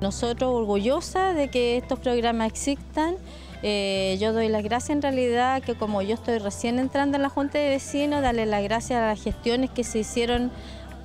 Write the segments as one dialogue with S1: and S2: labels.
S1: Nosotros orgullosa de que estos programas existan. Eh, yo doy las gracias en realidad que como yo estoy recién entrando en la Junta de Vecinos, darle las gracias a las gestiones que se hicieron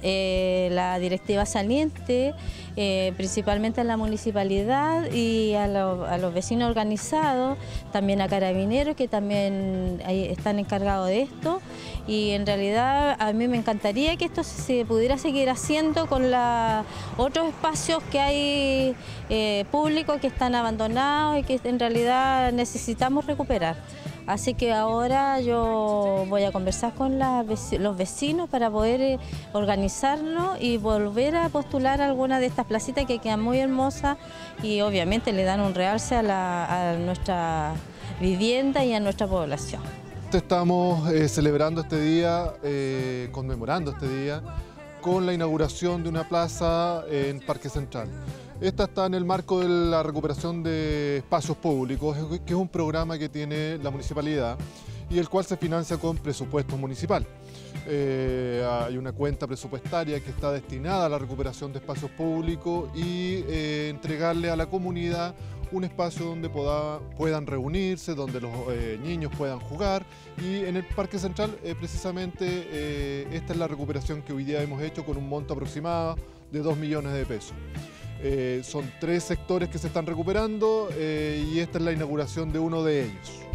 S1: eh, la directiva saliente, eh, principalmente a la municipalidad y a, los vecinos organizados, también a carabineros que también están encargados de esto y en realidad a mí me encantaría que esto se pudiera seguir haciendo con la, otros espacios que hay eh, públicos que están abandonados y que en realidad necesitamos recuperar. Así que ahora yo voy a conversar con los vecinos para poder eh, organizarnos y volver a postular alguna de estas placitas que quedan muy hermosas y obviamente le dan un realce a, nuestra vivienda y a nuestra población.
S2: Estamos eh, celebrando este día, eh, conmemorando este día, con la inauguración de una plaza en Parque Central. Esta está en el marco de la recuperación de espacios públicos, que es un programa que tiene la municipalidad y el cual se financia con presupuesto municipal. Eh, hay una cuenta presupuestaria que está destinada a la recuperación de espacios públicos y eh, entregarle a la comunidad un espacio donde puedan reunirse, donde los eh, niños puedan jugar y en el Parque Central precisamente esta es la recuperación que hoy día hemos hecho con un monto aproximado de 2 millones de pesos. Eh, son tres sectores que se están recuperando eh, y esta es la inauguración de uno de ellos.